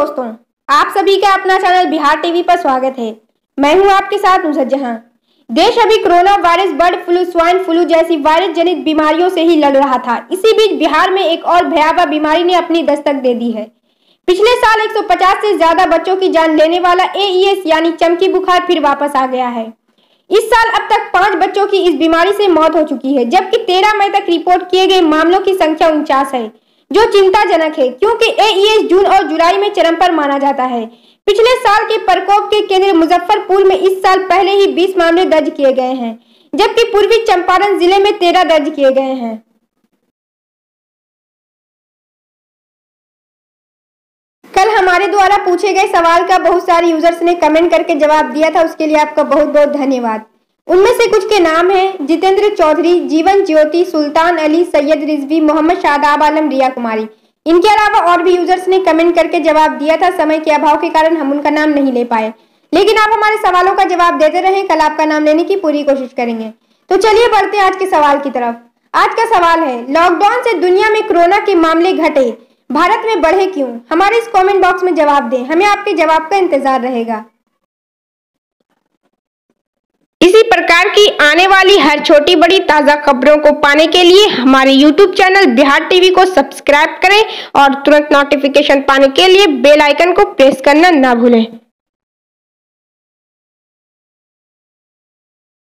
दोस्तों, आप सभी का अपना चैनल बिहार टीवी पर स्वागत है। मैं हूँ आपके साथ जहाँ। देश अभी corona virus, bird flu, swine flu जैसी वायरस जनित बीमारियों से ही लड़ रहा था। इसी बीच बिहार में एक और भयावह बीमारी ने अपनी दस्तक दे दी है। पिछले साल 150 से ज़्यादा बच्चों की जान लेने वाला एईएस यानी चमकी बुखार, फिर वापस आ गया है। इस साल अब तक पाँच बच्चों की इस बीमारी से मौत हो चुकी है, जबकि तेरह मई तक रिपोर्ट किए गए मामलों की संख्या उनचास है। जो चिंताजनक है, क्योंकि एईएस जून और जुलाई में चरम पर माना जाता है। पिछले साल के प्रकोप के केंद्र मुजफ्फरपुर में इस साल पहले ही 20 मामले दर्ज किए गए हैं, जबकि पूर्वी चंपारण ज़िले में 13 दर्ज किए गए हैं। कल हमारे द्वारा पूछे गए सवाल का बहुत सारे यूज़र्स ने कमेंट करके जवाब दिया था, उसके लिए आपका बहुत बहुत धन्यवाद। उनमें से कुछ के नाम हैं, जितेंद्र चौधरी, जीवन ज्योति, सुल्तान अली, सैयद रिजवी, मोहम्मद शादाब आलम, रिया कुमारी। इनके अलावा और भी यूज़र्स ने कमेंट करके जवाब दिया था, समय के अभाव के कारण हम उनका नाम नहीं ले पाए। लेकिन आप हमारे सवालों का जवाब देते रहे, कल आपका नाम लेने की पूरी कोशिश करेंगे। तो चलिए बढ़ते आज के सवाल की तरफ़। आज का सवाल है लॉकडाउन से दुनिया में कोरोना के मामले घटे, भारत में बढ़े क्यों? हमारे इस कमेंट बॉक्स में जवाब दें। हमें आपके जवाब का इंतज़ार रहेगा। प्रकार की आने वाली हर छोटी बड़ी ताज़ा खबरों को पाने के लिए हमारे YouTube चैनल बिहार टीवी को सब्सक्राइब करें और तुरंत नोटिफिकेशन पाने के लिए बेल आइकन को प्रेस करना ना भूलें।